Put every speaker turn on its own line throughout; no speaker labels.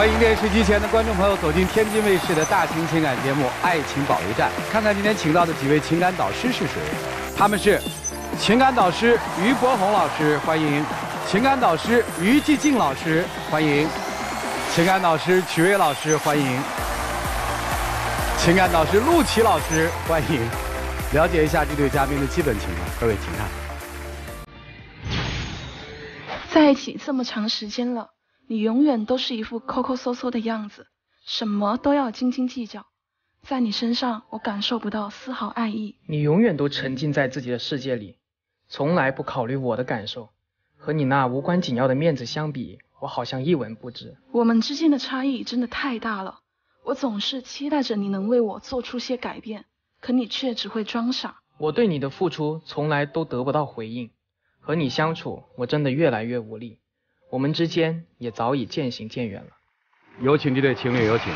欢迎电视机前的观众朋友走进天津卫视的大型情感节目《爱情保卫战》，看看今天请到的几位情感导师是谁？他们是情感导师于博宏老师，欢迎；情感导师于继静老师，欢迎；情感导师曲薇老师，欢迎；情感导师陆琪老师，欢迎。了解一下这对嘉宾的基本情况，各位请看。
在一起这么长时间了。你永远都是一副抠抠搜搜的样子，什么都要斤斤计较，在你身上我感受不到丝毫爱意。
你永远都沉浸在自己的世界里，从来不考虑我的感受。和你那无关紧要的面子相比，我好像一文不值。
我们之间的差异真的太大了，我总是期待着你能为我做出些改变，可你却只会装傻。
我对你的付出从来都得不到回应，和你相处我真的越来越无力。我们之间也早已渐行渐远了。
有请这对情侣，有请。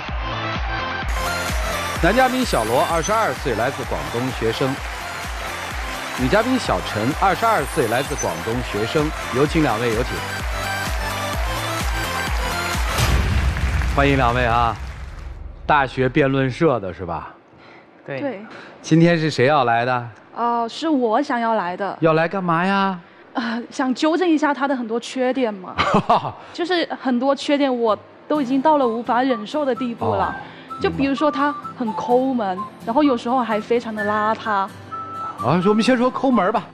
男嘉宾小罗，二十二岁，来自广东学生；女嘉宾小陈，二十二岁，来自广东学生。有请两位，有请。欢迎两位啊！大学辩论社的是吧？
对。
对。
今天是谁要来的？
哦，是我想要来的。
要来干嘛呀？
啊，想纠正一下他的很多缺点嘛，就是很多缺点我都已经到了无法忍受的地步了。就比如说他很抠门，然后有时候还非常的邋遢。
啊，我们先说抠门吧。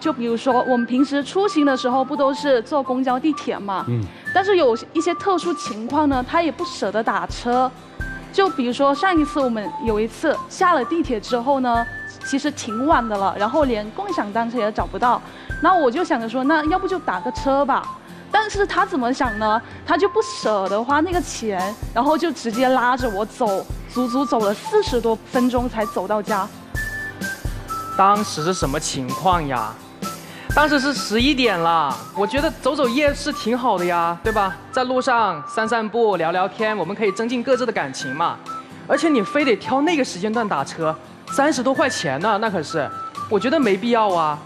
就比如说我们平时出行的时候不都是坐公交、地铁嘛？嗯。但是有一些特殊情况呢，他也不舍得打车。就比如说上一次我们有一次下了地铁之后呢，其实挺晚的了，然后连共享单车也找不到。那我就想着说，那要不就打个车吧。但是他怎么想呢？他就不舍得花那个钱，然后就直接拉着我走，足足走了四十多分钟才走到家。
当时是什么情况呀？当时是十一点了。我觉得走走夜市挺好的呀，对吧？在路上散散步、聊聊天，我们可以增进各自的感情嘛。而且你非得挑那个时间段打车，三十多块钱呢，那可是，我觉得没必要啊。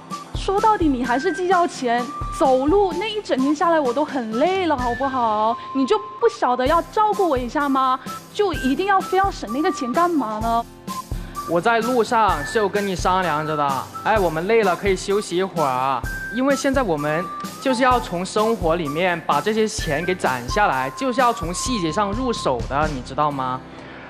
说到底，你还是计较钱。走路那一整天下来，我都很累了，好不好？你就不晓得要照顾我一下吗？就一定要非要省那个钱干嘛呢？
我在路上是有跟你商量着的。哎，我们累了可以休息一会儿，因为现在我们就是要从生活里面把这些钱给攒下来，就是要从细节上入手的，你知道吗？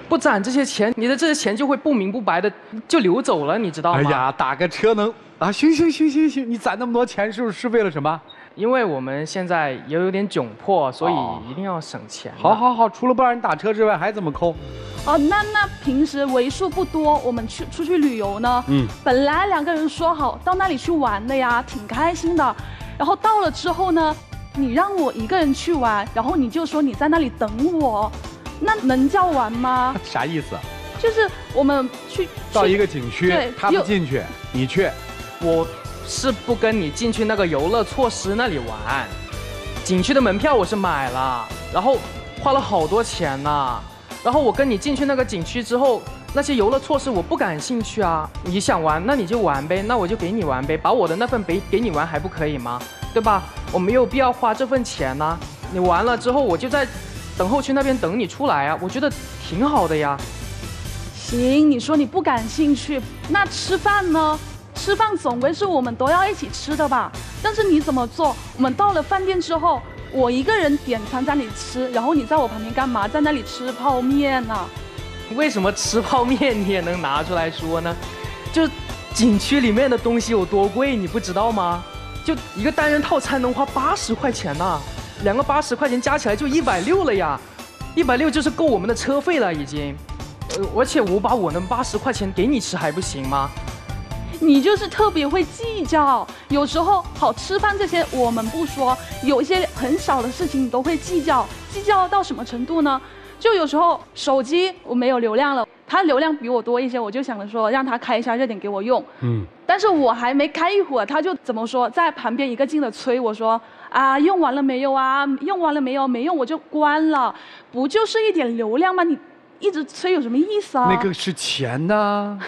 不攒这些钱，你的这些钱就会不明不白的就流走了，你知道吗？哎呀，
打个车能。啊，行行行行行，你攒那么多钱是不是是为了什么？
因为我们现在也有点窘迫，所以一定要省钱。
好，好，好，除了不让人打车之外，还怎么抠？
哦，那那平时为数不多，我们去出去旅游呢。嗯。本来两个人说好到那里去玩的呀，挺开心的。然后到了之后呢，你让我一个人去玩，然后你就说你在那里等我，那能叫玩吗？
啥意思？
就是我们去
到一个景区，他不进去，你去。
我是不跟你进去那个游乐措施那里玩，景区的门票我是买了，然后花了好多钱呢。然后我跟你进去那个景区之后，那些游乐措施我不感兴趣啊。你想玩那你就玩呗，那我就给你玩呗，把我的那份给给你玩还不可以吗？对吧？我没有必要花这份钱呢。你玩了之后我就在等候区那边等你出来啊，我觉得挺好的呀。
行，你说你不感兴趣，那吃饭呢？吃饭总归是我们都要一起吃的吧？但是你怎么做？我们到了饭店之后，我一个人点餐在那里吃，然后你在我旁边干嘛？在那里吃泡面呢？
为什么吃泡面你也能拿出来说呢？就景区里面的东西有多贵，你不知道吗？就一个单人套餐能花八十块钱呢，两个八十块钱加起来就一百六了呀，一百六就是够我们的车费了已经。而且我把我那八十块钱给你吃还不行吗？
你就是特别会计较，有时候好吃饭这些我们不说，有一些很小的事情你都会计较，计较到什么程度呢？就有时候手机我没有流量了，它流量比我多一些，我就想着说让他开一下热点给我用，嗯，但是我还没开一会儿，他就怎么说，在旁边一个劲的催我说啊用完了没有啊？用完了没有？没用我就关了，不就是一点流量吗？你一直催有什么意思啊？
那个是钱呐。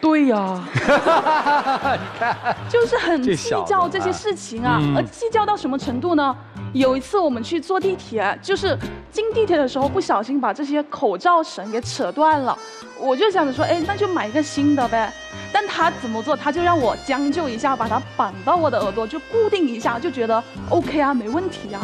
对呀，
就是很计较这些事情啊，
嗯
而计较到什么程度呢？有一次我们去坐地铁，就是进地铁的时候不小心把这些口罩绳给扯断了，我就想着说，哎，那就买一个新的呗。但他怎么做，他就让我将就一下，把它绑到我的耳朵，就固定一下，就觉得 OK 啊，没问题啊。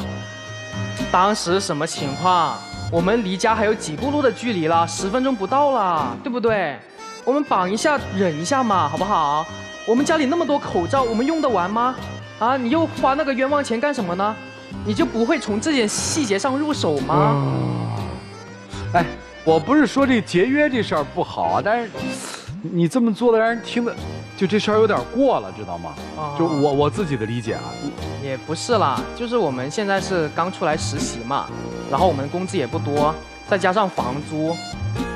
当时什么情况？我们离家还有几步路的距离了，十分钟不到了，对不对？我们绑一下，忍一下嘛，好不好？我们家里那么多口罩，我们用得完吗？啊，你又花那个冤枉钱干什么呢？你就不会从这点细节上入手吗？
哎，我不是说这节约这事儿不好啊，但是你这么做的让人听的，就这事儿有点过了，知道吗？
啊
就我我自己的理解啊，
也不是啦，就是我们现在是刚出来实习嘛，然后我们工资也不多，再加上房租，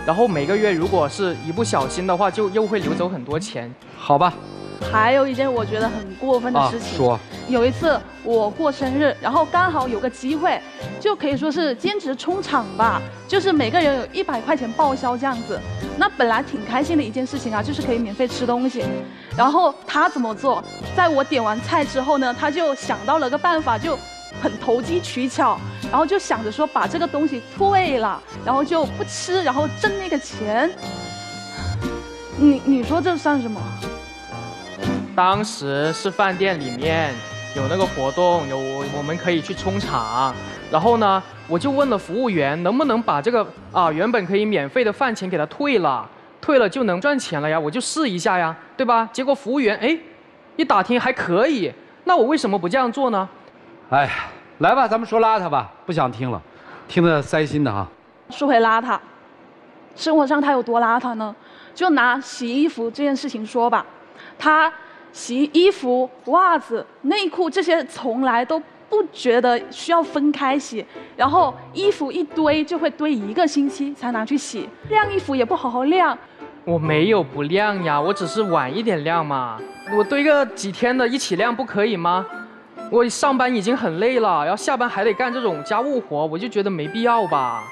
然后每个月如果是一不小心的话，就又会流走很多钱。
好吧，
还有一件我觉得很过分的
啊
事，情，
说
有一次我过生日，然后刚好有个机会，就可以说是兼职充场吧，就是每个人有一百块钱报销这样子。那本来挺开心的一件事情啊，就是可以免费吃东西。然后他怎么做？在我点完菜之后呢，他就想到了个办法，就很投机取巧，然后就想着说把这个东西退了，然后就不吃，然后挣那个钱。你你说这算什么？
当时是饭店里面有那个活动，有我我们可以去充场，然后呢，我就问了服务员能不能把这个啊原本可以免费的饭钱给他退了，退了就能赚钱了呀，我就试一下呀，对吧？结果服务员哎，一打听还可以，那我为什么不这样做呢？
哎呀，来吧，咱们说邋遢吧，不想听了，听得塞心的哈。
说回邋遢，生活上他有多邋遢呢？就拿洗衣服这件事情说吧，他洗衣服、袜子、内裤这些从来都不觉得需要分开洗，然后衣服一堆就会堆一个星期才拿去洗，晾衣服也不好好晾，
我没有不晾呀，我只是晚一点晾嘛。我堆个几天的一起晾不可以吗？我上班已经很累了，然后下班还得干这种家务活，我就觉得没必要吧。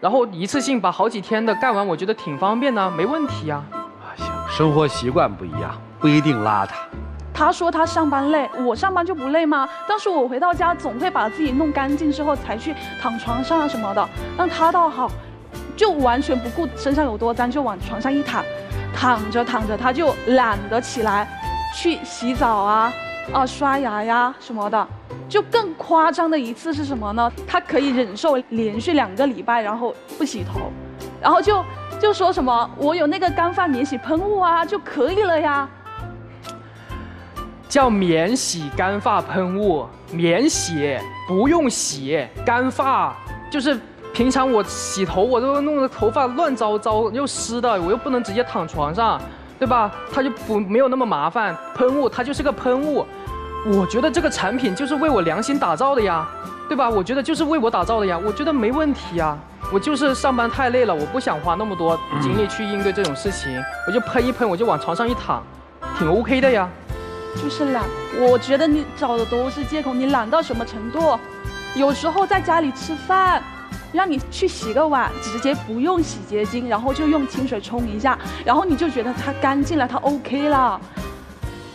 然后一次性把好几天的干完，我觉得挺方便的，没问题啊。
啊，行，生活习惯不一样，不一定邋遢。
他说他上班累，我上班就不累吗？但是我回到家总会把自己弄干净之后才去躺床上啊什么的。但他倒好，就完全不顾身上有多脏，就往床上一躺，躺着躺着他就懒得起来去洗澡啊、啊刷牙呀什么的。就更夸张的一次是什么呢？他可以忍受连续两个礼拜，然后不洗头，然后就就说什么我有那个干发免洗喷雾啊就可以了呀。
叫免洗干发喷雾，免洗不用洗，干发就是平常我洗头我都弄得头发乱糟糟又湿的，我又不能直接躺床上，对吧？它就不没有那么麻烦。喷雾它就是个喷雾，我觉得这个产品就是为我良心打造的呀，对吧？我觉得就是为我打造的呀，我觉得没问题呀。我就是上班太累了，我不想花那么多精力去应对这种事情，我就喷一喷，我就往床上一躺，挺 OK 的呀。
就是懒，我觉得你找的都是借口。你懒到什么程度？有时候在家里吃饭，让你去洗个碗，直接不用洗洁精，然后就用清水冲一下，然后你就觉得它干净了，它 OK 了。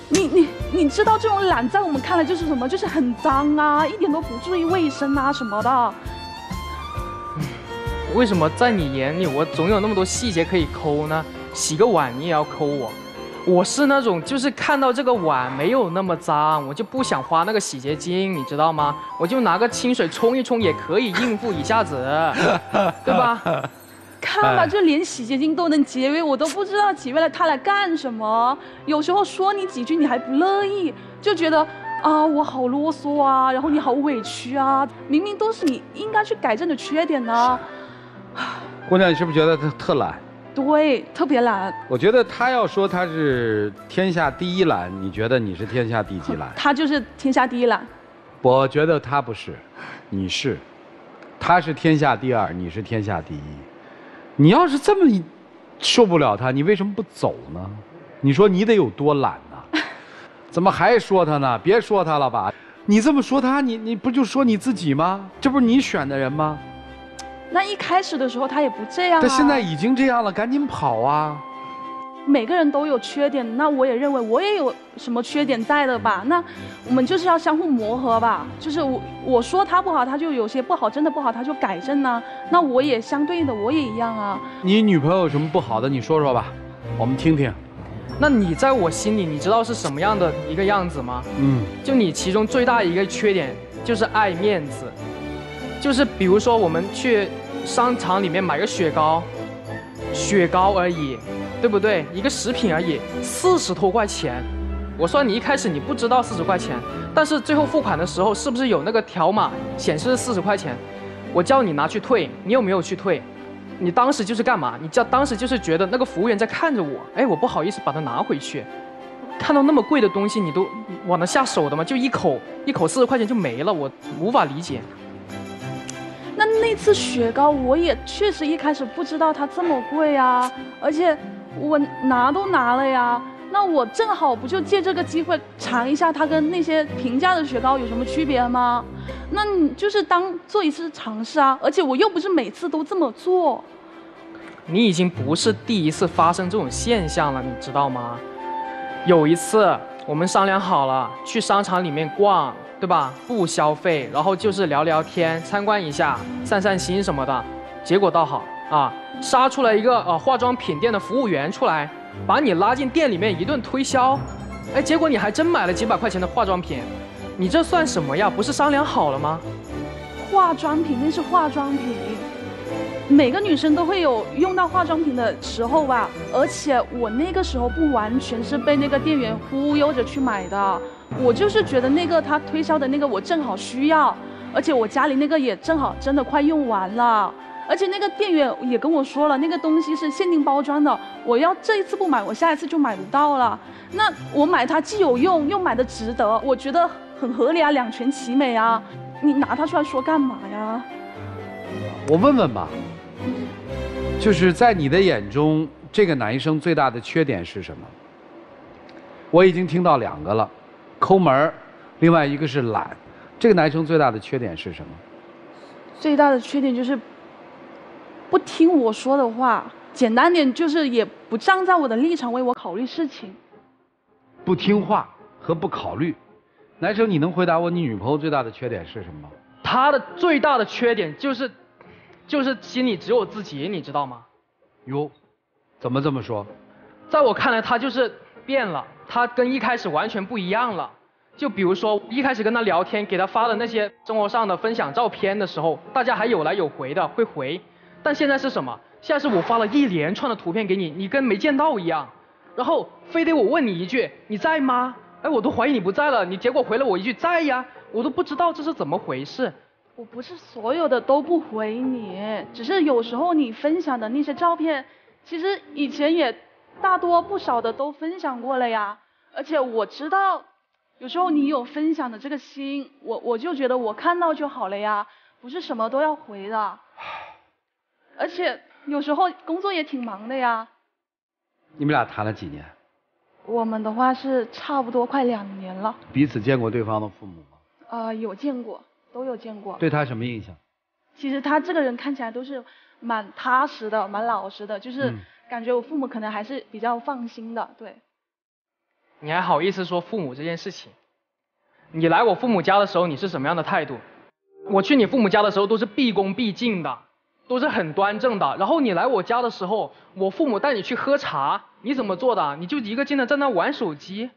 你你你知道这种懒在我们看来就是什么？就是很脏啊，一点都不注意卫生啊什么的。
为什么在你眼里我总有那么多细节可以抠呢？洗个碗你也要抠我，我是那种就是看到这个碗没有那么脏，我就不想花那个洗洁精，你知道吗？我就拿个清水冲一冲也可以应付一下子，对吧？
看吧，
哎
就连洗洁精都能节约，我都不知道节约了它来干什么。有时候说你几句你还不乐意，就觉得啊我好啰嗦啊，然后你好委屈啊，明明都是你应该去改正的缺点呢。
姑娘，你是不是觉得他特懒？
对，特别懒，
我觉得他要说他是天下第一懒，你觉得你是天下第几懒？
他就是天下第一懒。
我觉得他不是，你是，他是天下第二，你是天下第一。你要是这么受不了他，你为什么不走呢？你说你得有多懒呢？怎么还说他呢？别说他了吧，你这么说他，你你不就说你自己吗？这不是你选的人吗？
那一开始的时候他也不这样啊。
他现在已经这样了，赶紧跑啊！
每个人都有缺点，那我也认为我也有什么缺点在的吧？那我们就是要相互磨合吧。就是我我说他不好，他就有些不好，真的不好，他就改正呢。那我也相对应的，我也一样啊。
你女朋友有什么不好的？你说说吧，我们听听。
那你在我心里，你知道是什么样的一个样子吗？嗯，就你其中最大一个缺点就是爱面子，就是比如说我们去商场里面买个雪糕，雪糕而已，对不对？一个食品而已，四十多块钱。我说你一开始你不知道四十块钱，但是最后付款的时候是不是有那个条码显示四十块钱？我叫你拿去退，你有没有去退？你当时就是干嘛？你叫当时就是觉得那个服务员在看着我，哎，我不好意思把它拿回去。看到那么贵的东西，你都往那下手的吗？就一口一口四十块钱就没了，我无法理解。
那那次雪糕我也确实一开始不知道它这么贵啊，而且我拿都拿了呀。那我正好不就借这个机会尝一下它跟那些平价的雪糕有什么区别吗？那你就是当做一次尝试啊，而且我又不是每次都这么做。
你已经不是第一次发生这种现象了，你知道吗？有一次我们商量好了去商场里面逛，对吧？不消费，然后就是聊聊天、参观一下、散散心什么的。结果倒好啊，杀出来一个呃化妆品店的服务员出来。把你拉进店里面一顿推销，哎，结果你还真买了几百块钱的化妆品，你这算什么呀？不是商量好了吗？
化妆品那是化妆品，每个女生都会有用到化妆品的时候吧。而且我那个时候不完全是被那个店员忽悠着去买的，我就是觉得那个他推销的那个我正好需要，而且我家里那个也正好真的快用完了。而且那个店员也跟我说了，那个东西是限定包装的，我要这一次不买，我下一次就买不到了。那我买它既有用，又买的值得，我觉得很合理啊，两全其美啊。你拿它出来说干嘛呀？
我问问吧，就是在你的眼中，这个男生最大的缺点是什么？我已经听到两个了，抠门儿，另外一个是懒。这个男生最大的缺点是什么？
最大的缺点就是。不听我说的话，简单点就是也不站在我的立场为我考虑事情。
不听话和不考虑，男生你能回答我你女朋友最大的缺点是什么吗？
她的最大的缺点就是，就是心里只有自己，你知道吗？
哟，怎么这么说？
在我看来，她就是变了，他跟一开始完全不一样了。就比如说一开始跟他聊天，给他发的那些生活上的分享照片的时候，大家还有来有回的，会回。但现在是什么？现在是我发了一连串的图片给你，你跟没见到一样，然后非得我问你一句你在吗？哎，我都怀疑你不在了，你结果回了我一句在呀，我都不知道这是怎么回事。
我不是所有的都不回你，只是有时候你分享的那些照片，其实以前也大多不少的都分享过了呀。而且我知道，有时候你有分享的这个心，我我就觉得我看到就好了呀，不是什么都要回的。而且有时候工作也挺忙的呀。
你们俩谈了几年？
我们的话是差不多快两年了。
彼此见过对方的父母吗？
呃，有见过，都有见过。
对他什么印象？
其实他这个人看起来都是蛮踏实的，蛮老实的，就是感觉我父母可能还是比较放心的，对。
你还好意思说父母这件事情？你来我父母家的时候你是什么样的态度？我去你父母家的时候都是毕恭毕敬的。都是很端正的。然后你来我家的时候，我父母带你去喝茶，你怎么做的？你就一个劲的在那玩手机，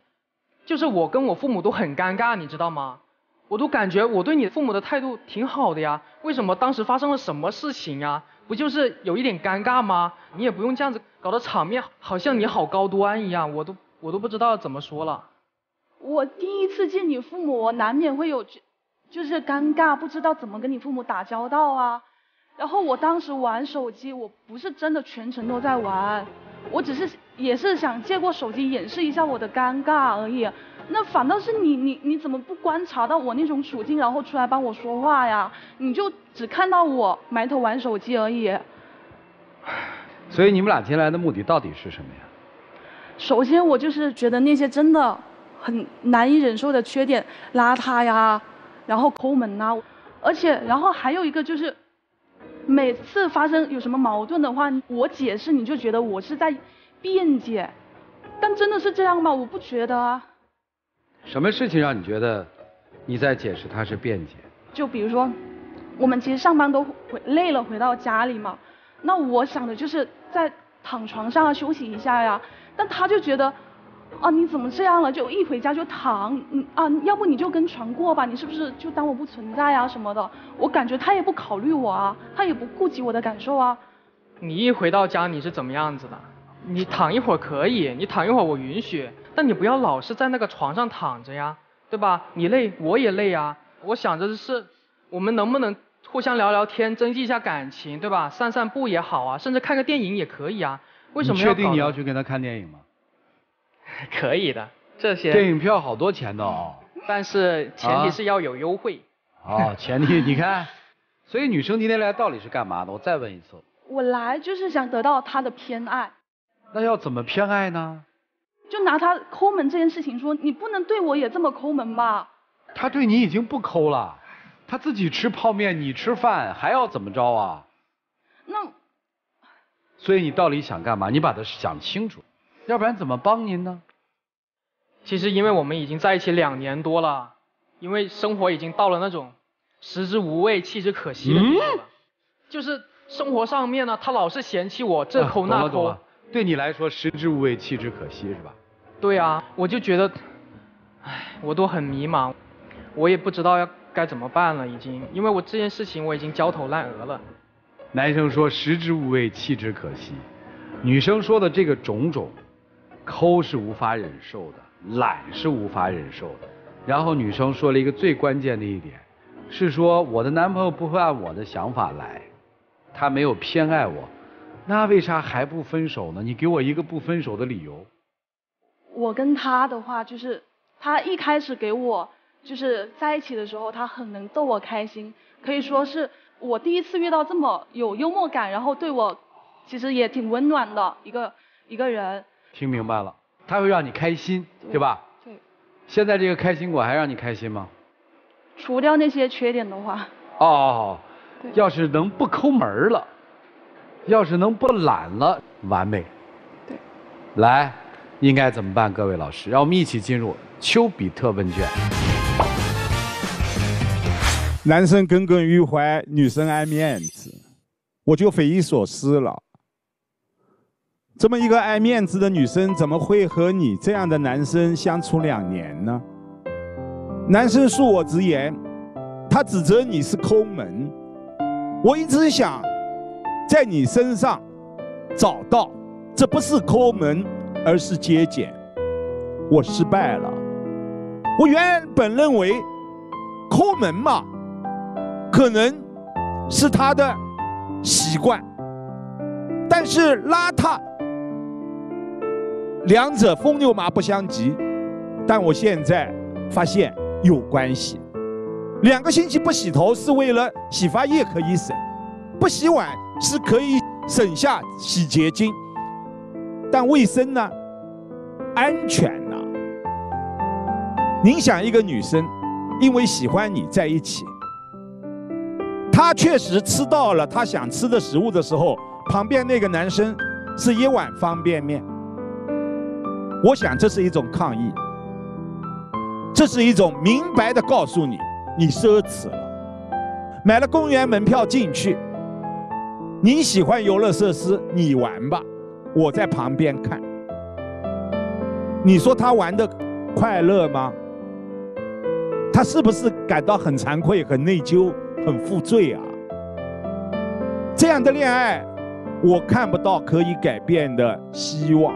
就是我跟我父母都很尴尬，你知道吗？我都感觉我对你父母的态度挺好的呀，为什么当时发生了什么事情呀？不就是有一点尴尬吗？你也不用这样子搞得场面好像你好高端一样，我都我都不知道怎么说了。
我第一次见你父母，我难免会有就是尴尬，不知道怎么跟你父母打交道啊。然后我当时玩手机，我不是真的全程都在玩，我只是也是想借过手机演示一下我的尴尬而已。那反倒是你，你你怎么不观察到我那种处境，然后出来帮我说话呀？你就只看到我埋头玩手机而已。
所以你们俩进来的目的到底是什么呀？
首先我就是觉得那些真的很难以忍受的缺点，邋遢呀，然后抠门呐，而且然后还有一个就是。每次发生有什么矛盾的话，我解释你就觉得我是在辩解，但真的是这样吗？我不觉得啊。
什么事情让你觉得你在解释他是辩解？
就比如说，我们其实上班都回累了，回到家里嘛，那我想的就是在躺床上休息一下呀，但他就觉得。啊，你怎么这样了？就一回家就躺，嗯啊，要不你就跟床过吧？你是不是就当我不存在啊什么的？我感觉他也不考虑我啊，他也不顾及我的感受啊。
你一回到家你是怎么样子的？你躺一会儿可以，你躺一会儿我允许，但你不要老是在那个床上躺着呀，对吧？你累我也累啊。我想着的是，我们能不能互相聊聊天，增进一下感情，对吧？散散步也好啊，甚至看个电影也可以啊。为什么？
你确定你要去跟他看电影吗？
可以的，这些
电影票好多钱的哦，
但是前提是要有优惠。
哦，前提你看，所以女生今天来到底是干嘛的？我再问一次。
我来就是想得到他的偏爱。
那要怎么偏爱呢？
就拿他抠门这件事情说，你不能对我也这么抠门吧？
他对你已经不抠了，他自己吃泡面，你吃饭，还要怎么着啊？
那。
所以你到底想干嘛？你把它想清楚。要不然怎么帮您呢？
其实因为我们已经在一起两年多了，因为生活已经到了那种食之无味弃之可惜的地步了。就是生活上面呢，他老是嫌弃我这抠那抠。
对你来说，食之无味弃之可惜是吧？
对啊，我就觉得，唉，我都很迷茫，我也不知道要该怎么办了已经，因为我这件事情我已经焦头烂额了。
男生说食之无味弃之可惜，女生说的这个种种。抠是无法忍受的，懒是无法忍受的。然后女生说了一个最关键的一点，是说我的男朋友不会按我的想法来，他没有偏爱我，那为啥还不分手呢？你给我一个不分手的理由。
我跟他的话就是，他一开始给我就是在一起的时候，他很能逗我开心，可以说是我第一次遇到这么有幽默感，然后对我其实也挺温暖的一个一个人。
听明白了，他会让你开心，对吧？
对。
现在这个开心果还让你开心吗？
除掉那些缺点的话。
哦。要是能不抠门了，要是能不懒了，完美。
对。
来，应该怎么办？各位老师，让我们一起进入丘比特问卷。
男生耿耿于怀，女生爱面子，我就匪夷所思了。这么一个爱面子的女生，怎么会和你这样的男生相处两年呢？男生恕我直言，他指责你是抠门。我一直想在你身上找到，这不是抠门，而是节俭。我失败了。我原本认为抠门嘛，可能是他的习惯，但是邋遢。两者风牛马不相及，但我现在发现有关系。两个星期不洗头是为了洗发液可以省，不洗碗是可以省下洗洁精，但卫生呢？安全呢？您想一个女生，因为喜欢你在一起，她确实吃到了她想吃的食物的时候，旁边那个男生是一碗方便面。我想这是一种抗议，这是一种明白的告诉你，你奢侈了。买了公园门票进去，你喜欢游乐设施，你玩吧，我在旁边看。你说他玩的快乐吗？他是不是感到很惭愧、很内疚、很负罪啊？这样的恋爱，我看不到可以改变的希望。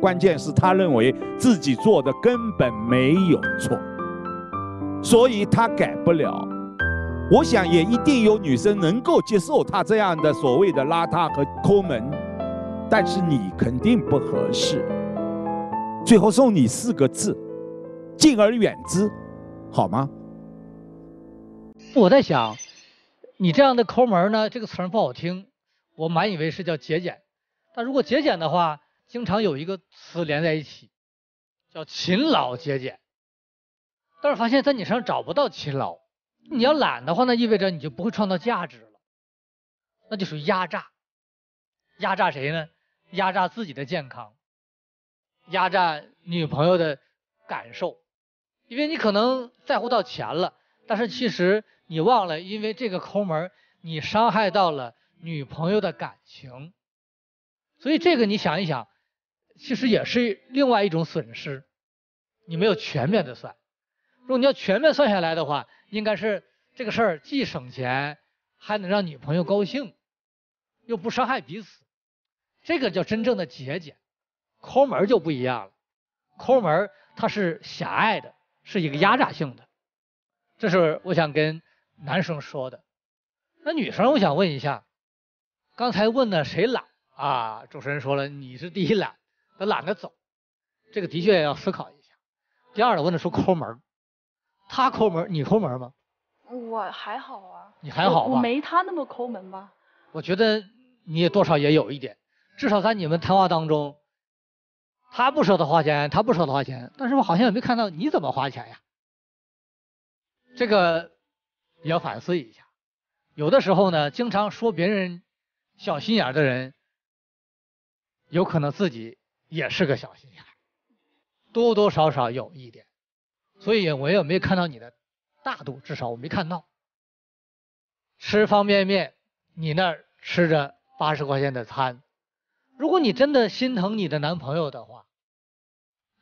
关键是他认为自己做的根本没有错，所以他改不了。我想也一定有女生能够接受他这样的所谓的邋遢和抠门，但是你肯定不合适。最后送你四个字：敬而远之，好吗？
我在想，你这样的抠门呢，这个词儿不好听，我满以为是叫节俭，但如果节俭的话。经常有一个词连在一起，叫勤劳节俭。但是发现，在你身上找不到勤劳。你要懒的话，那意味着你就不会创造价值了，那就属于压榨。压榨谁呢？压榨自己的健康，压榨女朋友的感受，因为你可能在乎到钱了，但是其实你忘了，因为这个抠门，你伤害到了女朋友的感情，所以这个你想一想，其实也是另外一种损失，你没有全面的算。如果你要全面算下来的话，应该是这个事儿既省钱，还能让女朋友高兴，又不伤害彼此。这个叫真正的节俭，抠门就不一样了。抠门它是狭隘的，是一个压榨性的。这是我想跟男生说的。那女生，我想问一下，刚才问的谁懒啊？主持人说了，你是第一懒，他懒得走，这个的确要思考一下。第二呢，问的说抠门，他抠门，你抠门吗？
我还好啊。
你还好
吧？我没他那么抠门吧？
我觉得你也多少也有一点。至少在你们谈话当中，他不舍得花钱，他不舍得花钱，但是我好像也没看到你怎么花钱呀。这个也要反思一下。有的时候呢，经常说别人小心眼的人，有可能自己也是个小心眼，多多少少有一点。所以我也没看到你的大度，至少我没看到。吃方便面，你那儿吃着八十块钱的餐。如果你真的心疼你的男朋友的话，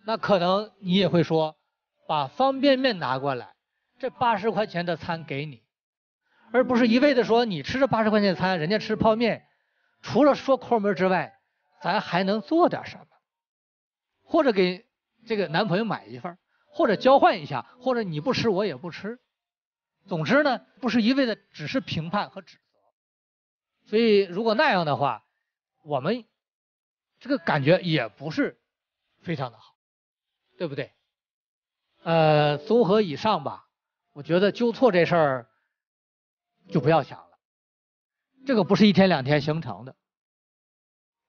那可能你也会说，把方便面拿过来，这八十块钱的餐给你，而不是一味的说你吃这八十块钱的餐，人家吃泡面，除了说抠门之外，咱还能做点什么？或者给这个男朋友买一份，或者交换一下，或者你不吃我也不吃。总之呢，不是一味的只是评判和指责。所以如果那样的话，我们。这个感觉也不是非常的好，对不对？呃，综合以上吧，我觉得纠错这事儿就不要想了。这个不是一天两天形成的，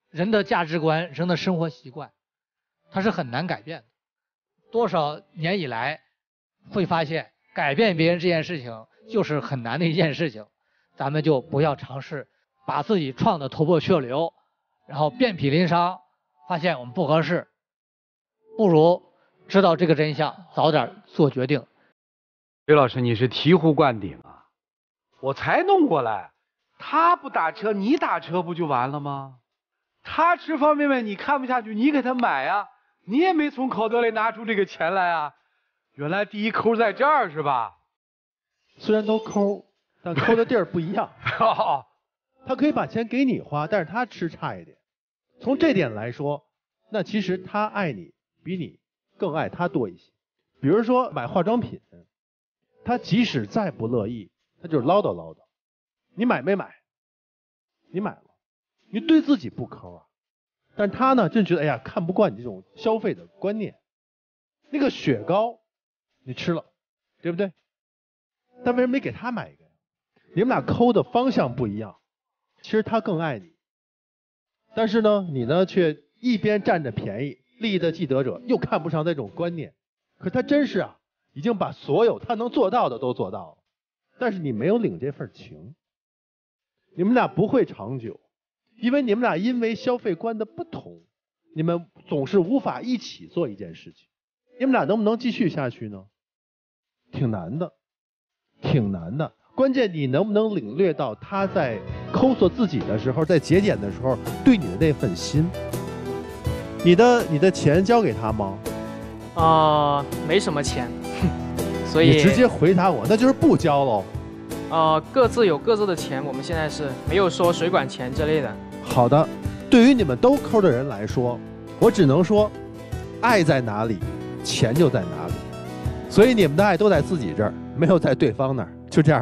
人的价值观、人的生活习惯，它是很难改变的。多少年以来，会发现改变别人这件事情就是很难的一件事情，咱们就不要尝试把自己创的头破血流。然后遍体鳞伤，发现我们不合适，不如知道这个真相，早点做决定。
刘老师，你是醍醐灌顶啊！我才弄过来，他不打车，你打车不就完了吗？他吃方便面，你看不下去，你给他买啊，你也没从口袋里拿出这个钱来啊。原来第一抠在这儿是吧？
虽然都抠，但抠的地儿不一样。他可以把钱给你花，但是他吃差一点。从这点来说，那其实他爱你比你更爱他多一些。比如说买化妆品，他即使再不乐意，他就是唠叨唠叨。你买没买？你买了，你对自己不抠啊。但他呢，就觉得哎呀，看不惯你这种消费的观念。那个雪糕你吃了，对不对？但为什么没给他买一个呀？你们俩抠的方向不一样。其实他更爱你，但是呢，你呢却一边占着便宜，利益的既得者，又看不上那种观念。可他真是啊，已经把所有他能做到的都做到了，但是你没有领这份情，你们俩不会长久，因为你们俩因为消费观的不同，你们总是无法一起做一件事情。你们俩能不能继续下去呢？挺难的，挺难的。关键你能不能领略到他在抠索自己的时候，在节俭的时候对你的那份心？你的你的钱交给他吗？
啊，没什么钱，所以
你直接回答我，那就是不交喽。
呃，各自有各自的钱，我们现在是没有说谁管钱之类的。
好的，对于你们都抠的人来说，我只能说，爱在哪里，钱就在哪里。所以你们的爱都在自己这儿，没有在对方那儿，就这样。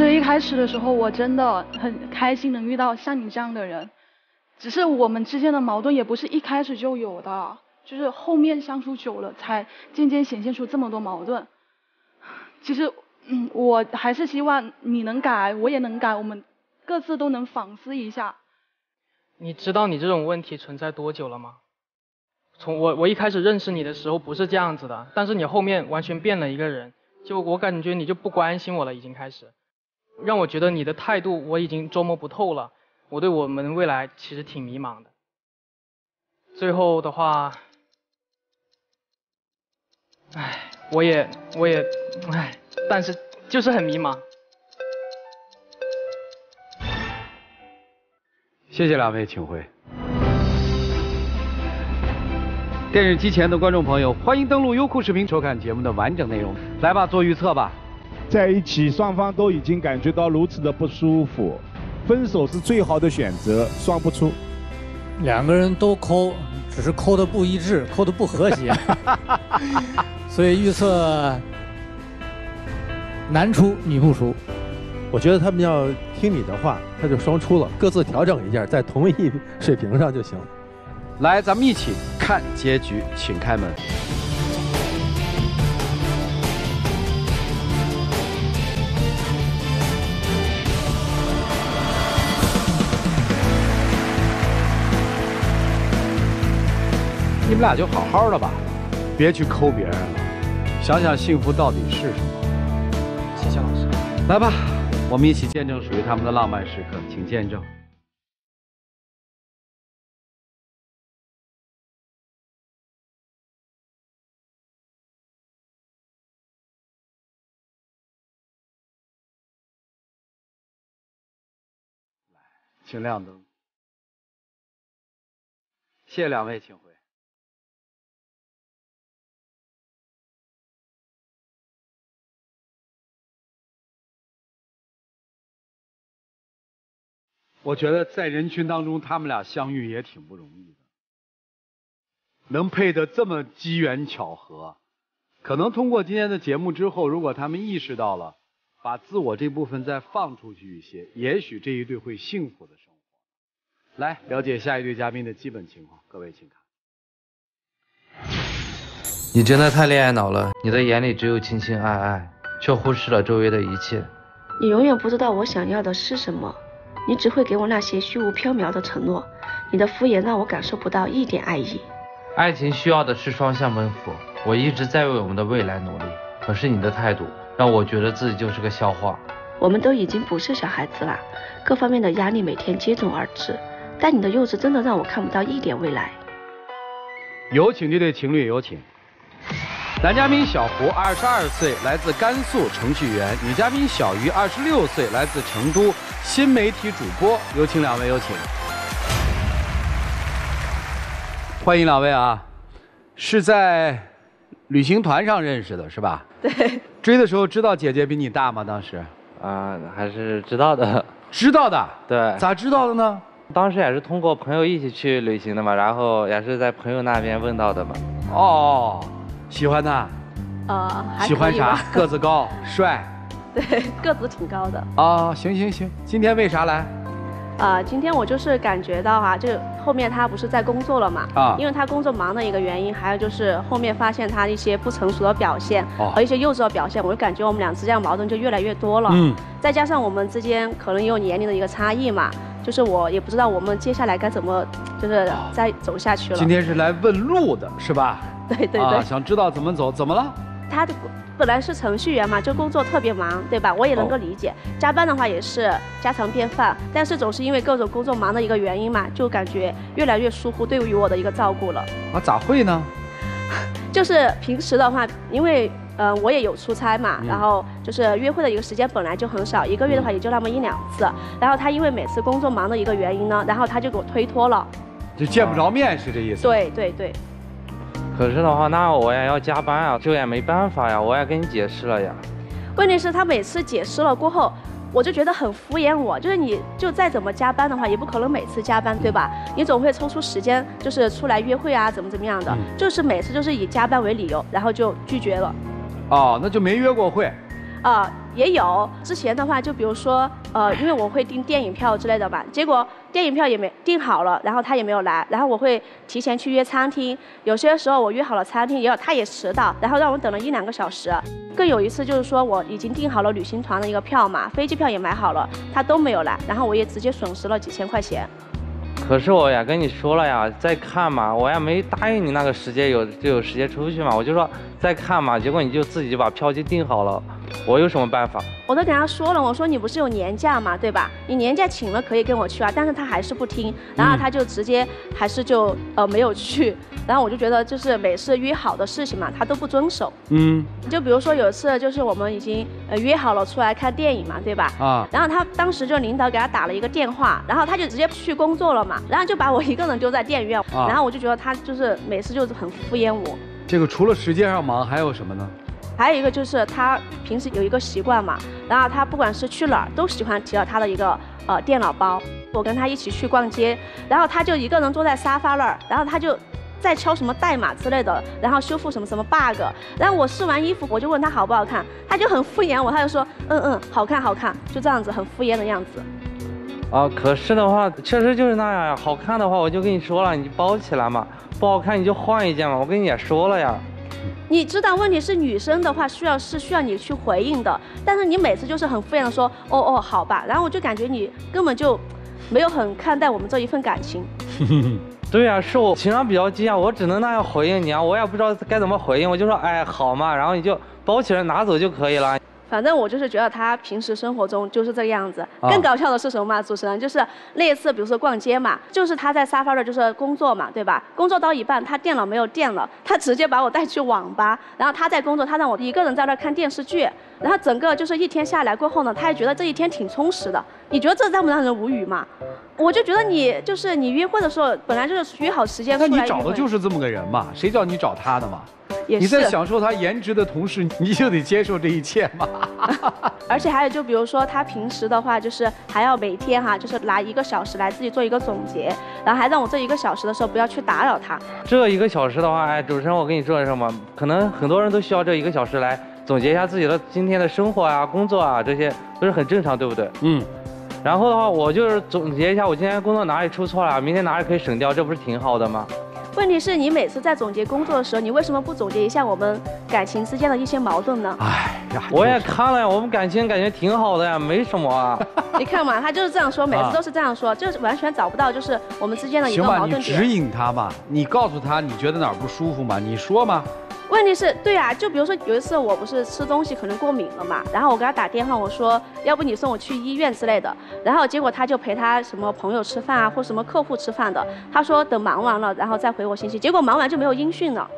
其实一开始的时候，我真的很开心能遇到像你这样的人，只是我们之间的矛盾也不是一开始就有的，就是后面相处久了，才渐渐显现出这么多矛盾。其实，嗯，我还是希望你能改，我也能改，我们各自都能反思一下。
你知道你这种问题存在多久了吗？从我我一开始认识你的时候不是这样子的，但是你后面完全变了一个人，就我感觉你就不关心我了，已经开始，让我觉得你的态度我已经捉摸不透了，我对我们未来其实挺迷茫的。最后的话，唉，我也我也唉，但是就是很迷茫。
谢谢两位，请回。电视机前的观众朋友，欢迎登录优酷视频收看节目的完整内容。来吧，做预测吧。
在一起，双方都已经感觉到如此的不舒服，分手是最好的选择，双不出。
两个人都抠，只是抠的不一致，抠的不和谐。所以预测男出女不出。
我觉得他们要听你的话，他就双出了，各自调整一下，在同一水平上就行。
来，咱们一起看结局，请开门。你们俩就好好的吧，别去抠别人了，想想幸福到底是什么。
谢谢老师。
来吧，我们一起见证属于他们的浪漫时刻，请见证。请亮灯。谢谢两位，请回。我觉得在人群当中，他们俩相遇也挺不容易的，能配得这么机缘巧合，可能通过今天的节目之后，如果他们意识到了。把自我这部分再放出去一些，也许这一对会幸福的生活。来了解下一对嘉宾的基本情况，各位请看。
你真的太恋爱脑了，你的眼里只有情情爱爱，却忽视了周围的一切。
你永远不知道我想要的是什么，你只会给我那些虚无缥缈的承诺。你的敷衍让我感受不到一点爱意。
爱情需要的是双向奔赴，我一直在为我们的未来努力，可是你的态度。让我觉得自己就是个笑话。
我们都已经不是小孩子了，各方面的压力每天接踵而至，但你的幼稚真的让我看不到一点未来。
有请这对情侣，有请。男嘉宾小胡，二十二岁，来自甘肃，程序员；女嘉宾小鱼，二十六岁，来自成都，新媒体主播。有请两位，有请。欢迎两位啊，是在旅行团上认识的，是吧？
对。
追的时候知道姐姐比你大吗？当时，
啊，还是知道的。
知道的。
对。
咋知道的呢？
当时也是通过朋友一起去旅行的嘛，然后也是在朋友那边问到的嘛。
哦，喜欢他。
呃，
喜欢啥？个子高，帅。
对，个子挺高的。
啊，行行行，今天为啥来？
啊，今天我就是感觉到哈，就后面他不是在工作了嘛，啊，因为他工作忙的一个原因，还有就是后面发现他一些不成熟的表现和一些幼稚的表现，我就感觉我们俩之间的矛盾就越来越多了。嗯，再加上我们之间可能也有年龄的一个差异嘛，就是我也不知道我们接下来该怎么就是再走下去了。
今天是来问路的是吧？
对对对，
想知道怎么走，怎么了？
他的。本来是程序员嘛，就工作特别忙，对吧？我也能够理解，加班的话也是家常便饭。但是总是因为各种工作忙的一个原因嘛，就感觉越来越疏忽对于我的一个照顾了。
啊，咋会呢？
就是平时的话，因为嗯我也有出差嘛，然后就是约会的一个时间本来就很少，一个月的话也就那么一两次。然后他因为每次工作忙的一个原因呢，然后他就给我推脱了，
就见不着面是这意思？
对对对。
可是的话，那我也要加班啊，这也没办法呀，我也跟你解释了呀。
关键是，他每次解释了过后，我就觉得很敷衍我。就是你就再怎么加班的话，也不可能每次加班，对吧？你总会抽出时间，就是出来约会啊，怎么怎么样的。就是每次就是以加班为理由，然后就拒绝了。
哦，那就没约过会。
啊，也有。之前的话，就比如说，呃，因为我会订电影票之类的吧，结果电影票也没订好了，然后他也没有来，然后我会提前去约餐厅，有些时候我约好了餐厅，也有他也迟到，然后让我等了一两个小时。更有一次就是说我已经订好了旅行团的一个票嘛，飞机票也买好了，他都没有来，然后我也直接损失了几千块钱。
可是我呀跟你说了呀，再看嘛，我也没答应你那个时间有就有时间出去嘛，我就说再看嘛，结果你就自己就把票就订好了，我有什么办法？
我都跟他说了，我说你不是有年假嘛，对吧？你年假请了可以跟我去啊，但是他还是不听，然后他就直接还是就呃没有去，然后我就觉得就是每次约好的事情嘛，他都不遵守。嗯。就比如说有一次就是我们已经呃约好了出来看电影嘛，对吧？啊。然后他当时就领导给他打了一个电话，然后他就直接去工作了嘛，然后就把我一个人丢在电影院，然后我就觉得他就是每次就是很敷衍我。
这个除了时间上忙还有什么呢？
还有一个就是他平时有一个习惯嘛，然后他不管是去哪儿都喜欢提着他的一个呃电脑包。我跟他一起去逛街，然后他就一个人坐在沙发那儿，然后他就在敲什么代码之类的，然后修复什么什么 bug。然后我试完衣服，我就问他好不好看，他就很敷衍我，他就说嗯嗯好看好看，就这样子很敷衍的样子。
啊，可是的话确实就是那样呀，好看的话我就跟你说了，你包起来嘛，不好看你就换一件嘛，我跟你也说了呀。
你知道问题是女生的话需要是需要你去回应的，但是你每次就是很敷衍的说哦哦好吧，然后我就感觉你根本就没有很看待我们这一份感情。
对呀，是我情商比较低啊，我只能那样回应你啊，我也不知道该怎么回应，我就说哎好嘛，然后你就包起来拿走就可以了。
反正我就是觉得他平时生活中就是这个样子。更搞笑的是什么嘛？主持人就是那一次，比如说逛街嘛，就是他在沙发那儿就是工作嘛，对吧？工作到一半，他电脑没有电了，他直接把我带去网吧，然后他在工作，他让我一个人在那儿看电视剧，然后整个就是一天下来过后呢，他也觉得这一天挺充实的。你觉得这让不让人无语嘛？我就觉得你就是你约会的时候本来就是约好时间出来
那你找的就是这么个人嘛？谁叫你找他的嘛？你在享受他颜值的同时，你就得接受这一切嘛。
而且还有，就比如说他平时的话，就是还要每天哈，就是拿一个小时来自己做一个总结，然后还让我这一个小时的时候不要去打扰他。
这一个小时的话，哎，主持人，我跟你说什么？可能很多人都需要这一个小时来总结一下自己的今天的生活啊、工作啊，这些都是很正常，对不对？嗯。然后的话，我就是总结一下我今天工作哪里出错了，明天哪里可以省掉，这不是挺好的吗？
问题是你每次在总结工作的时候，你为什么不总结一下我们感情之间的一些矛盾呢？哎
呀，我也看了呀，我们感情感觉挺好的呀，没什么啊。
你看嘛，他就是这样说，每次都是这样说，就是完全找不到就是我们之间的一个矛盾点。
行吧，你指引他嘛，你告诉他你觉得哪儿不舒服嘛，你说嘛。
问题是对啊，就比如说有一次我不是吃东西可能过敏了嘛，然后我给他打电话，我说要不你送我去医院之类的，然后结果他就陪他什么朋友吃饭啊，或什么客户吃饭的，他说等忙完了然后再回我信息，结果忙完就没有音讯了。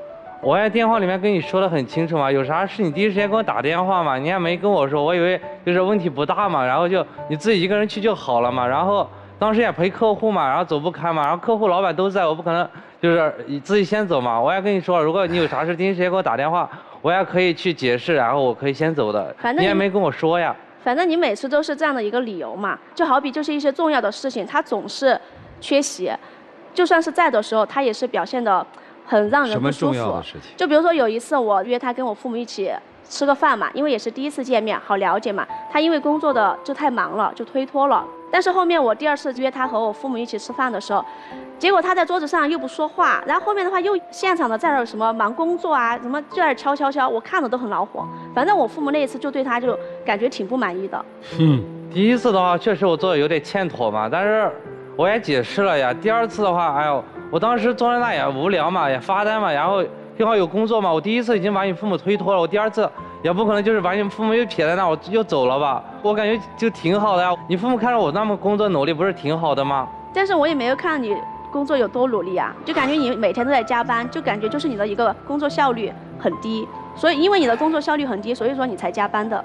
我在电话里面跟你说的很清楚嘛，有啥事你第一时间给我打电话嘛，你也没跟我说，我以为就是问题不大嘛，然后就你自己一个人去就好了嘛，然后当时也陪客户嘛，然后走不开嘛，然后客户老板都在，我不可能。就是你自己先走嘛，我也跟你说，如果你有啥事第一时间给我打电话，我也可以去解释，然后我可以先走的。反正你也没跟我说呀。
反正你每次都是这样的一个理由嘛，就好比就是一些重要的事情，他总是缺席，就算是在的时候，他也是表现的很让人不舒服。
什么重要的事情？
就比如说有一次我约他跟我父母一起吃个饭嘛，因为也是第一次见面，好了解嘛。他因为工作的就太忙了，就推脱了。但是后面我第二次约他和我父母一起吃饭的时候，结果他在桌子上又不说话，然后后面的话又现场的在那什么忙工作啊，什么就在那敲敲敲，我看着都很恼火。反正我父母那一次就对他就感觉挺不满意的。
嗯，第一次的话确实我做的有点欠妥嘛，但是我也解释了呀。第二次的话，哎呦，我当时坐在那也无聊嘛，也发呆嘛，然后正好有工作嘛，我第一次已经把你父母推脱了，我第二次。也不可能就是把你父母又撇在那，我又走了吧？我感觉就挺好的呀。你父母看着我那么工作努力，不是挺好的吗？
但是我也没有看你工作有多努力啊，就感觉你每天都在加班，就感觉就是你的一个工作效率很低。所以因为你的工作效率很低，所以说你才加班的。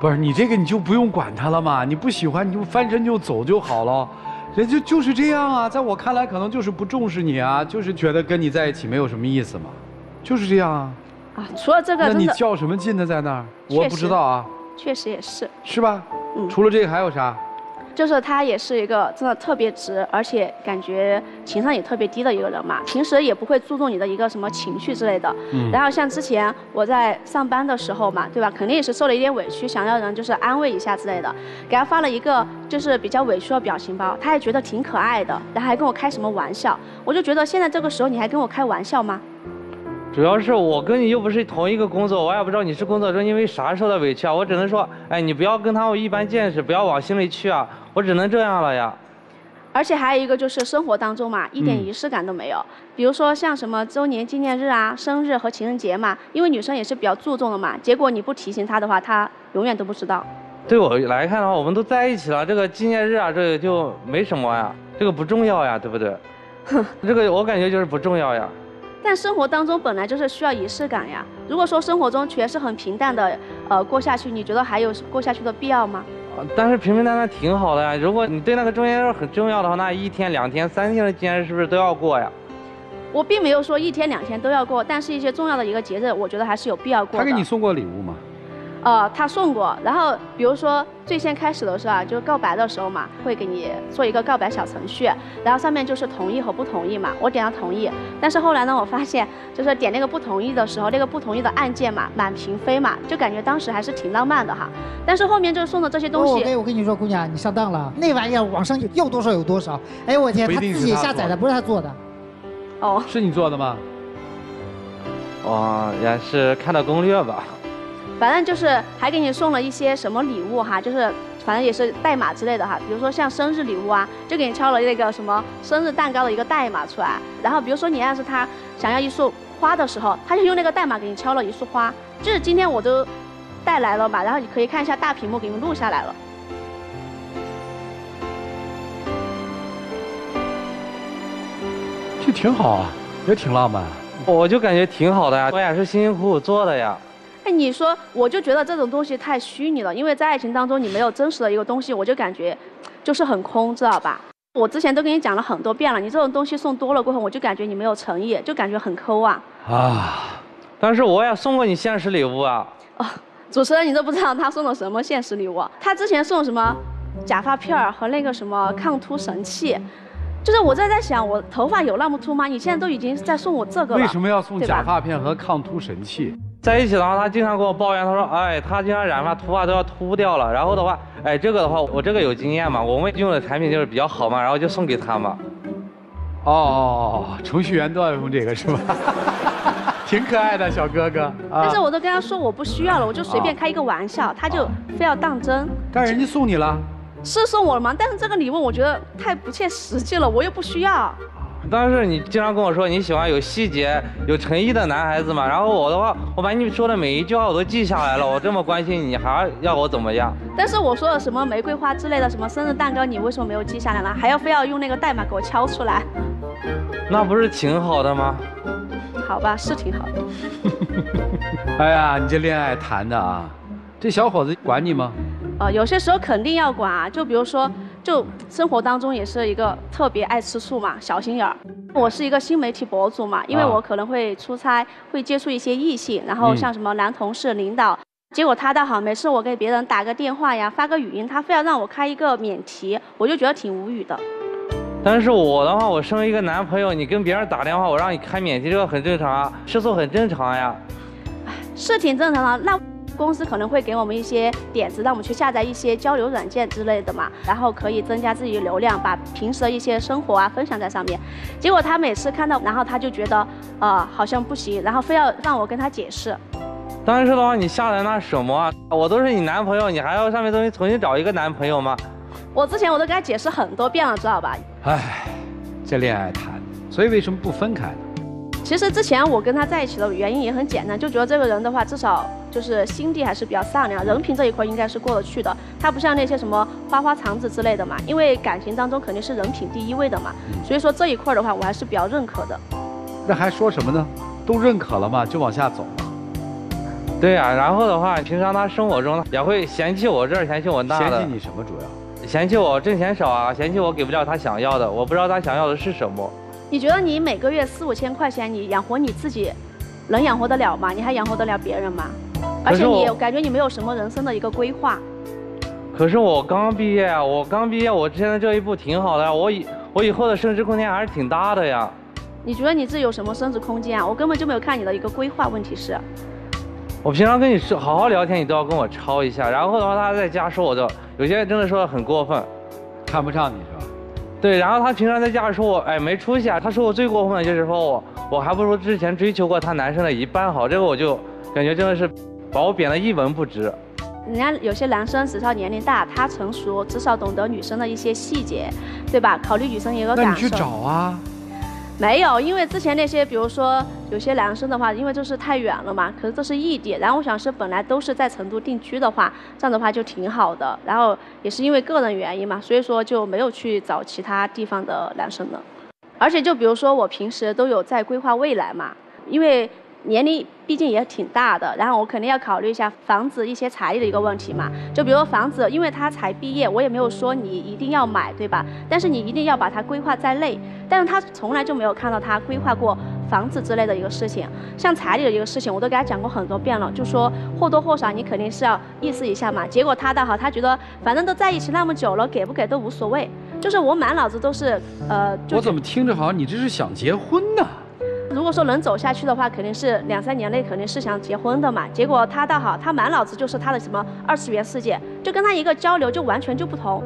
不是你这个你就不用管他了嘛，你不喜欢你就翻身就走就好了。人家就是这样啊，在我看来可能就是不重视你啊，就是觉得跟你在一起没有什么意思嘛，就是这样啊。
啊，除了这个，
那你较什么劲呢？在那儿，我不知道啊。
确实也是。
是吧？嗯。除了这个还有啥？
就是他也是一个真的特别直，而且感觉情商也特别低的一个人嘛。平时也不会注重你的一个什么情绪之类的。嗯。然后像之前我在上班的时候嘛，对吧？肯定也是受了一点委屈，想要人就是安慰一下之类的，给他发了一个就是比较委屈的表情包，他也觉得挺可爱的，然后还跟我开什么玩笑。我就觉得现在这个时候你还跟我开玩笑吗？
主要是我跟你又不是同一个工作，我也不知道你是工作中因为啥受的委屈啊。我只能说，哎，你不要跟他们一般见识，不要往心里去啊。我只能这样了呀。
而且还有一个就是生活当中嘛，一点仪式感都没有。比如说像什么周年纪念日啊、生日和情人节嘛，因为女生也是比较注重的嘛。结果你不提醒她的话，她永远都不知道。
对我来看的话，我们都在一起了，这个纪念日啊，这个就没什么呀，这个不重要呀，对不对？哼，这个我感觉就是不重要呀。
但生活当中本来就是需要仪式感呀。如果说生活中全是很平淡的，呃，过下去，你觉得还有过下去的必要吗？
但是平平淡淡挺好的呀。如果你对那个中间日很重要的话，那一天、两天、三天的纪念日是不是都要过呀？
我并没有说一天两天都要过，但是一些重要的一个节日，我觉得还是有必要过
的。他给你送过礼物吗？
呃，他送过，然后比如说最先开始的时候啊，就是告白的时候嘛，会给你做一个告白小程序，然后上面就是同意和不同意嘛，我点了同意，但是后来呢，我发现就是点那个不同意的时候，那个不同意的按键嘛，满屏飞嘛，就感觉当时还是挺浪漫的哈，但是后面就送的这些东西，
哎，我跟你说，姑娘，你上当了，那玩意儿网上要多少有多少，哎我天，他自己下载的，不是他做的，
哦，
是你做的吗？
哦，也是看到攻略吧。
反正就是还给你送了一些什么礼物哈，就是反正也是代码之类的哈，比如说像生日礼物啊，就给你敲了那个什么生日蛋糕的一个代码出来，然后比如说你要是他想要一束花的时候，他就用那个代码给你敲了一束花，就是今天我都带来了嘛，然后你可以看一下大屏幕给你们录下来了，
这挺好啊，也挺浪漫，
我就感觉挺好的呀，我也是辛辛苦苦做的呀。
哎，你说，我就觉得这种东西太虚拟了，因为在爱情当中你没有真实的一个东西，我就感觉就是很空，知道吧？我之前都跟你讲了很多遍了，你这种东西送多了过后，我就感觉你没有诚意，就感觉很抠啊。
啊！但是我也送过你现实礼物啊。哦，
主持人你都不知道他送了什么现实礼物？他之前送什么假发片儿和那个什么抗秃神器？就是我在在想，我头发有那么秃吗？你现在都已经在送我这个了。
为什么要送假发片和抗秃神器？
在一起的话，他经常跟我抱怨，他说：“哎，他经常染发头发都要秃掉了。”然后的话，哎，这个的话，我这个有经验嘛，我们用的产品就是比较好嘛，然后就送给他嘛。
哦哦哦，程序员都要用这个是吧？挺可爱的小哥哥。
但是我都跟他说我不需要了，我就随便开一个玩笑，他就非要当真。
但人家送你了。
是送我了吗？但是这个礼物我觉得太不切实际了，我又不需要。
但是你经常跟我说你喜欢有细节、有诚意的男孩子嘛，然后我的话，我把你说的每一句话我都记下来了。我这么关心你，还要我怎么样？
但是我说的什么玫瑰花之类的，什么生日蛋糕，你为什么没有记下来呢？还要非要用那个代码给我敲出来？
那不是挺好的吗？
好吧，是挺好的。
哎呀，你这恋爱谈的啊，这小伙子管你吗？
呃，有些时候肯定要管啊，就比如说。就生活当中也是一个特别爱吃醋嘛，小心眼儿。我是一个新媒体博主嘛，因为我可能会出差，会接触一些异性，然后像什么男同事、领导，结果他倒好，每次我给别人打个电话呀，发个语音，他非要让我开一个免提，我就觉得挺无语的。
但是我的话，我身为一个男朋友，你跟别人打电话，我让你开免提，这个很正常啊，吃醋很正常呀。
是挺正常的，那。公司可能会给我们一些点子，让我们去下载一些交流软件之类的嘛，然后可以增加自己的流量，把平时的一些生活啊分享在上面。结果他每次看到，然后他就觉得，呃，好像不行，然后非要让我跟他解释。
但是的话，你下载那什么啊？我都是你男朋友，你还要上面东西重新找一个男朋友吗？
我之前我都跟他解释很多遍了，知道吧？
唉，这恋爱谈，所以为什么不分开呢？
其实之前我跟他在一起的原因也很简单，就觉得这个人的话，至少就是心地还是比较善良，人品这一块应该是过得去的。他不像那些什么花花肠子之类的嘛，因为感情当中肯定是人品第一位的嘛。所以说这一块的话，我还是比较认可的。
那还说什么呢？都认可了嘛，就往下走嘛。
对呀，然后的话，平常他生活中也会嫌弃我这儿，嫌弃我那
的。嫌弃你什么主要？
嫌弃我挣钱少啊，嫌弃我给不了他想要的，我不知道他想要的是什么。
你觉得你每个月四五千块钱，你养活你自己，能养活得了吗？你还养活得了别人吗？而且你感觉你没有什么人生的一个规划。
可是我刚毕业啊，我刚毕业，我现在这一步挺好的，我以我以后的升值空间还是挺大的呀。
你觉得你自己有什么升值空间啊？我根本就没有看你的一个规划。问题是，
我平常跟你说好好聊天，你都要跟我抄一下。然后的话，他在家说我的，有些人真的说的很过分，
看不上你是吧？
对。然后他平常在家说我，哎，没出息啊。他说我最过分的就是说我，我还不如之前追求过他男生的一半好。这个我就感觉真的是把我贬得一文不值。
人家有些男生至少年龄大，他成熟，至少懂得女生的一些细节，对吧？考虑女生一个感受。
那你去找啊。
没有，因为之前那些，比如说有些男生的话，因为就是太远了嘛，可是这是异地，然后我想是本来都是在成都定居的话，这样的话就挺好的。然后也是因为个人原因嘛，所以说就没有去找其他地方的男生了。而且就比如说我平时都有在规划未来嘛，因为。年龄毕竟也挺大的，然后我肯定要考虑一下房子一些彩礼的一个问题嘛。就比如房子，因为他才毕业，我也没有说你一定要买，对吧？但是你一定要把它规划在内。但是他从来就没有看到他规划过房子之类的一个事情，像彩礼的一个事情，我都给他讲过很多遍了，就说或多或少你肯定是要意思一下嘛。结果他倒好，他觉得反正都在一起那么久了，给不给都无所谓。就是我满脑子都是呃。
我怎么听着好像你这是想结婚呢？
如果说能走下去的话，肯定是两三年内肯定是想结婚的嘛。结果他倒好，他满脑子就是他的什么二次元世界，就跟他一个交流就完全就不同。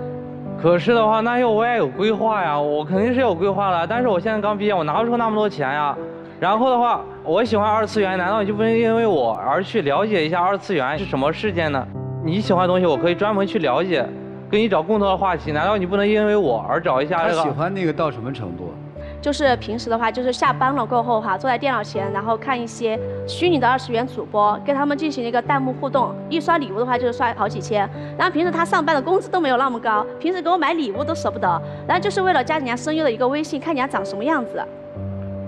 可是的话，那要我也有规划呀，我肯定是有规划了。但是我现在刚毕业，我拿不出那么多钱呀。然后的话，我喜欢二次元，难道你就不能因为我而去了解一下二次元是什么事件呢？你喜欢的东西，我可以专门去了解，跟你找共同的话题。难道你不能因为我而找一下？
他喜欢那个到什么程度？
就是平时的话，就是下班了过后哈，坐在电脑前，然后看一些虚拟的二次元主播，跟他们进行一个弹幕互动。一刷礼物的话，就是刷好几千。然后平时他上班的工资都没有那么高，平时给我买礼物都舍不得。然后就是为了加人家声优的一个微信，看人家长什么样子。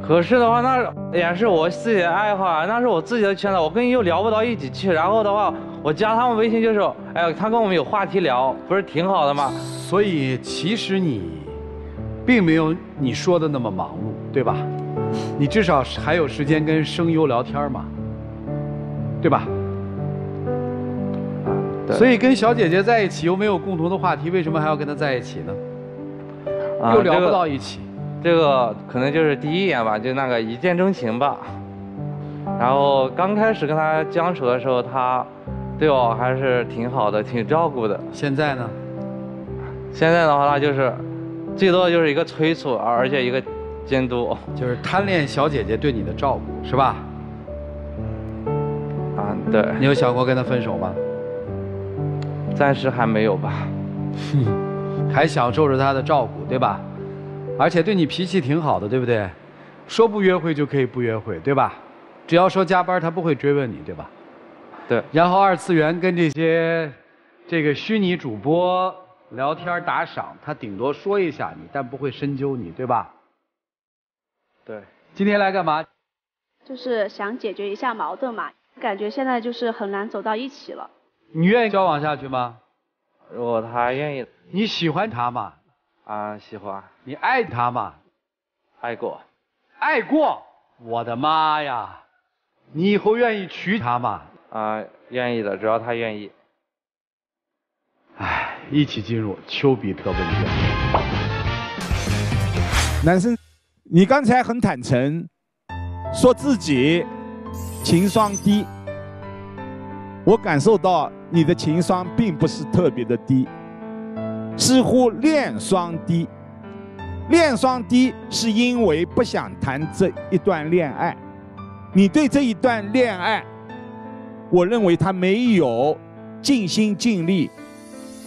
可是的话，那也是我自己的爱好啊，那是我自己的圈子，我跟你又聊不到一起去。然后的话，我加他们微信就是，哎，他跟我们有话题聊，不是挺好的吗？
所以其实你。并没有你说的那么忙碌，对吧？你至少还有时间跟声优聊天嘛，对吧？所以跟小姐姐在一起又没有共同的话题，为什么还要跟她在一起呢？又聊不到一起。
这个可能就是第一眼吧，就那个一见钟情吧。然后刚开始跟她相处的时候，她对我还是挺好的，挺照顾的。
现在呢？
现在的话，那就是。最多就是一个催促，而且一个监督，
就是贪恋小姐姐对你的照顾，是吧？
啊，对。
你有想过跟她分手吗？
暂时还没有吧。
还享受着她的照顾，对吧？而且对你脾气挺好的，对不对？说不约会就可以不约会，对吧？只要说加班，她不会追问你，对吧？
对。
然后二次元跟这些这个虚拟主播。聊天打赏，他顶多说一下你，但不会深究你，对吧？
对。
今天来干嘛？
就是想解决一下矛盾嘛，感觉现在就是很难走到一起了。
你愿意交往下去吗？
如果他愿意。
你喜欢他吗？
啊，喜欢。
你爱他吗？
爱过。
爱过？我的妈呀！你以后愿意娶她吗？
啊，愿意的，只要她愿意。
唉，一起进入丘比特问卷。男生，你刚才很坦诚，说自己情商低。我感受到你的情商并不是特别的低，似乎恋双低。恋双低是因为不想谈这一段恋爱。你对这一段恋爱，我认为他没有尽心尽力。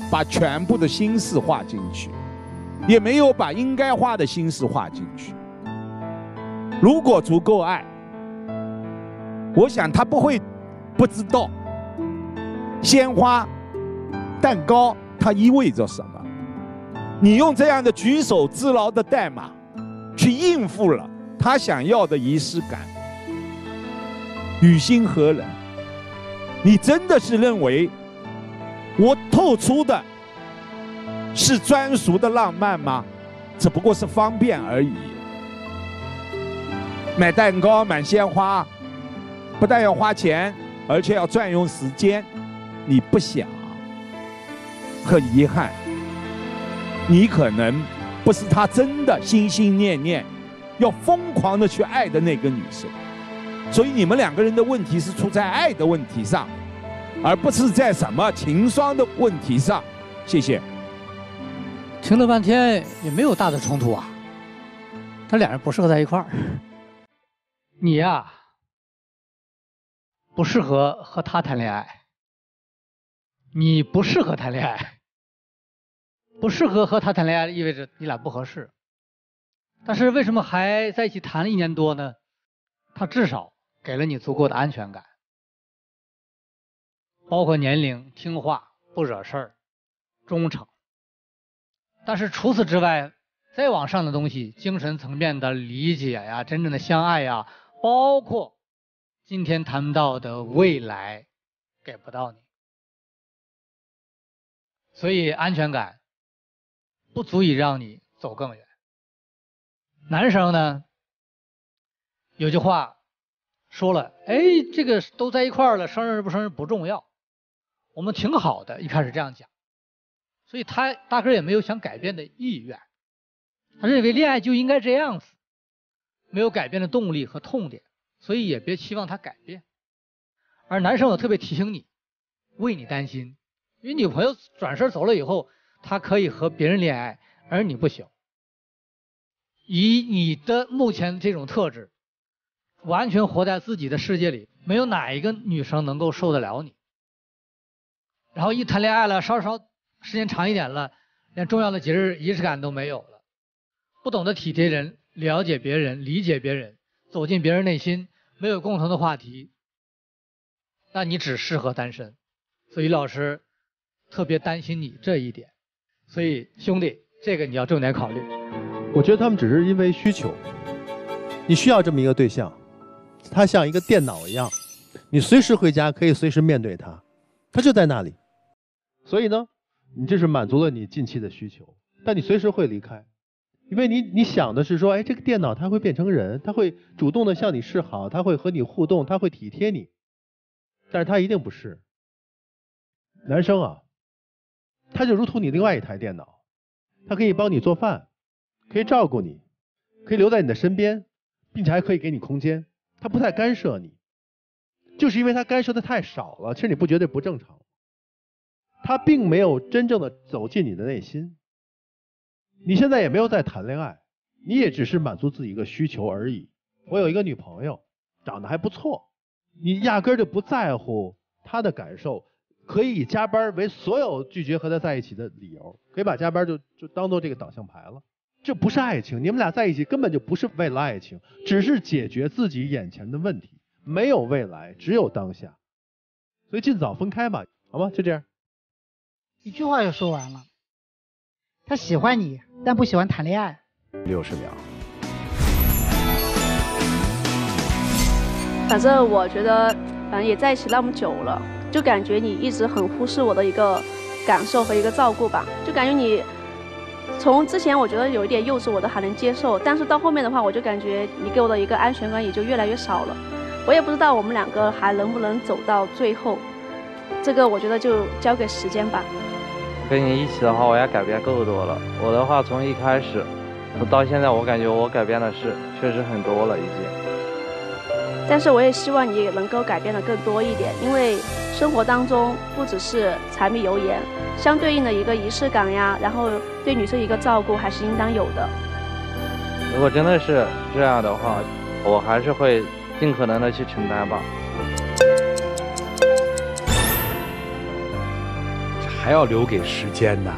把全部的心思画进去，也没有把应该画的心思画进去。如果足够爱，我想他不会不知道鲜花、蛋糕它意味着什么。你用这样的举手之劳的代码去应付了他想要的仪式感，于心何忍？你真的是认为？我透出的是专属的浪漫吗？只不过是方便而已。买蛋糕、买鲜花，不但要花钱，而且要占用时间。你不想，
很遗憾，你可能不是他真的心心念念要疯狂的去爱的那个女生。所以你们两个人的问题是出在爱的问题上，而不是在什么情商的问题上。谢谢。
听了半天也没有大的冲突啊，他俩人不适合在一块儿。你呀，不适合和他谈恋爱。你不适合谈恋爱，不适合和他谈恋爱意味着你俩不合适。但是为什么还在一起谈了一年多呢？他至少。给了你足够的安全感，包括年龄、听话、不惹事儿、忠诚。但是除此之外，再往上的东西，精神层面的理解呀，真正的相爱呀，包括今天谈到的未来，给不到你。所以安全感不足以让你走更远。男生呢，有句话。说了，哎，这个都在一块儿了，生日不生日不重要，我们挺好的，一开始这样讲，所以他大哥也没有想改变的意愿，他认为恋爱就应该这样子，没有改变的动力和痛点，所以也别期望他改变。而男生，我特别提醒你，为你担心，因为女朋友转身走了以后，他可以和别人恋爱，而你不行。以你的目前这种特质。完全活在自己的世界里，没有哪一个女生能够受得了你。然后一谈恋爱了，稍稍时间长一点了，连重要的节日仪式感都没有了，不懂得体贴人、了解别人、理解别人、走进别人内心，没有共同的话题，那你只适合单身。所以老师特别担心你这一点，所以兄弟，这个你要重点考虑。
我觉得他们只是因为需求，你需要这么一个对象。他像一个电脑一样，你随时回家可以随时面对他，他就在那里。所以呢，你这是满足了你近期的需求，但你随时会离开，因为你你想的是说，哎，这个电脑它会变成人，它会主动的向你示好，它会和你互动，它会体贴你，但是它一定不是。男生啊，他就如同你另外一台电脑，他可以帮你做饭，可以照顾你，可以留在你的身边，并且还可以给你空间。他不太干涉你，就是因为他干涉的太少了。其实你不觉得不正常？他并没有真正的走进你的内心。你现在也没有在谈恋爱，你也只是满足自己一个需求而已。我有一个女朋友，长得还不错，你压根就不在乎她的感受，可以以加班为所有拒绝和她在一起的理由，可以把加班就就当做这个导向牌了。这不是爱情，你们俩在一起根本就不是为了爱情，只是解决自己眼前的问题，没有未来，只有当下，所以尽早分开吧，好吗？就这样。
一句话就说完了。他喜欢你，但不喜欢谈恋爱。
六十秒。
反正我觉得，反正也在一起那么久了，就感觉你一直很忽视我的一个感受和一个照顾吧，就感觉你。从之前我觉得有一点幼稚，我都还能接受，但是到后面的话，我就感觉你给我的一个安全感也就越来越少了。我也不知道我们两个还能不能走到最后，这个我觉得就交给时间吧。
跟你一起的话，我也改变够多了。我的话从一开始到现在，我感觉我改变的是确实很多了已经。
但是我也希望你能够改变的更多一点，因为生活当中不只是柴米油盐，相对应的一个仪式感呀，然后对女生一个照顾还是应当有的。
如果真的是这样的话，我还是会尽可能的去承担吧。
还要留给时间呢。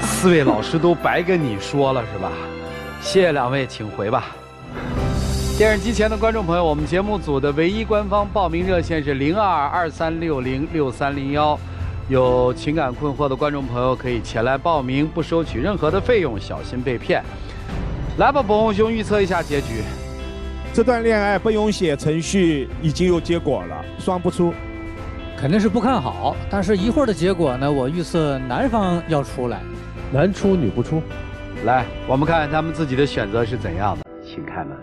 四位老师都白跟你说了是吧？谢谢两位，请回吧。电视机前的观众朋友，我们节目组的唯一官方报名热线是零二二三六零六三零幺，有情感困惑的观众朋友可以前来报名，不收取任何的费用，小心被骗。来吧，博红兄，预测一下结局。
这段恋爱不用写程序，已经有结果了，双不出，
肯定是不看好但是一会儿的结果呢我预测男方要出来。
男出女不出？
来我们看他们自己的选择是怎样的。请开门。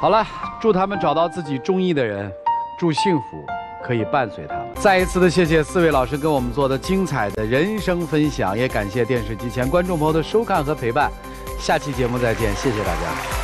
好了祝他们找到自己中意的人，祝幸福可以伴随他们。再一次的谢谢四位老师跟我们做的精彩的人生分享，也感谢电视机前观众朋友的收看和陪伴。下期节目再见，谢谢大家。